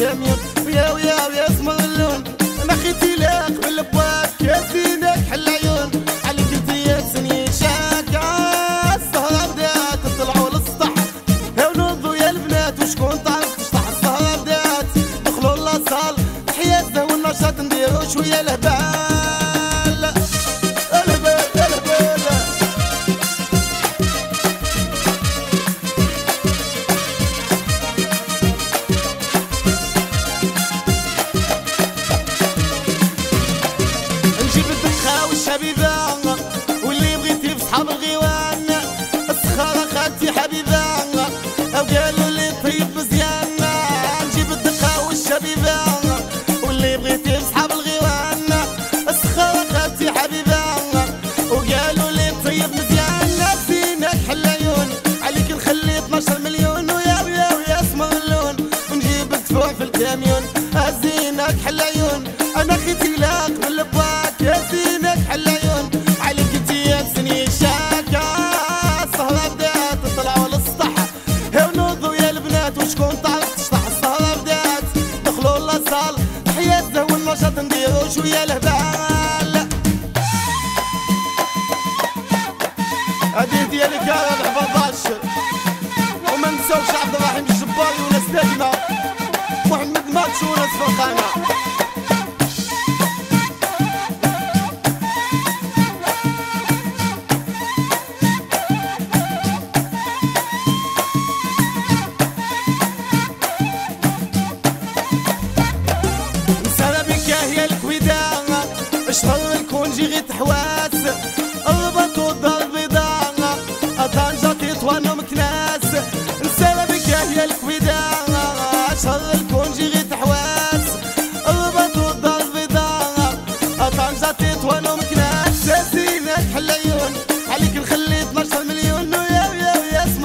يم يم ويا ويا ويا صمغلون ما خيتي لك بالبواب كاسينك حل عيون. عليك تزيد سني شاكا السهر بدأت طلعوا للسطح يا ولوضو يا البنات وشكون تعرف تشطح السهر بدأت دخلوا لاصال حياتنا والنشاط نديرو شوية لهبال ديالك يا الحفاظاش وما نساوش عبد الرحيم الجباري ولا سلادنا محمد ماتش ولا فرقانا اشتغل الكون جي غير تحواس صغ الكونجي غيت حواس. البط والدار البيضاء طنجة تطوان ومكناش ساسينك حلايون عليك نخلي 12 مليون. ويا ويا ويا اسم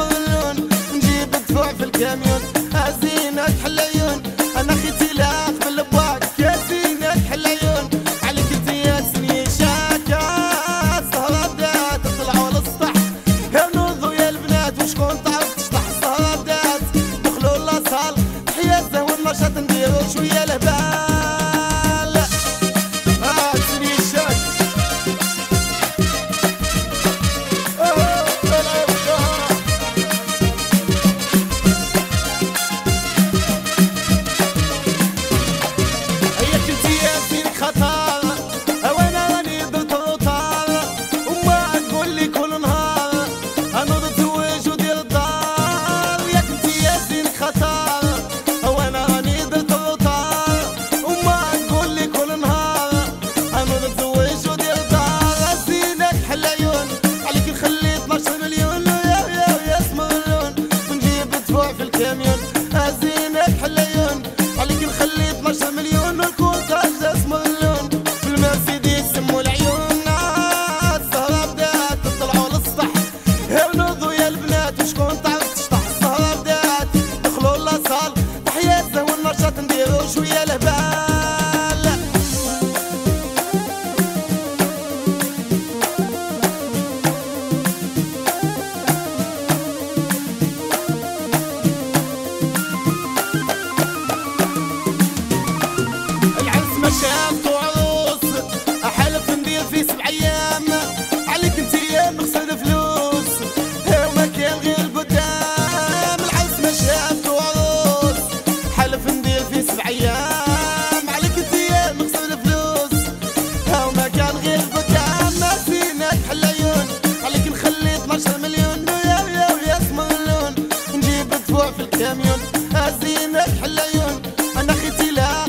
نجيب الدفوع في الكاميون. هزينك حلايون أنا خيتي لها وسط نديرو شوية لهبال شاف عروس احلف ندير في سبع أيام. عليك أنت يا مغسل فلوس. هو كان غير قدام. العرس ما شاف عروس حلف ندير في سبع أيام. عليك أنت يا مغسل فلوس. هو كان غير قدام. ما فينك حل عيون. عليك نخلي 12 مليون. ويا ويا ويا اسمر اللون. نجيب دفوع في الكاميون. هزينك حل عيون. أنا ختي لا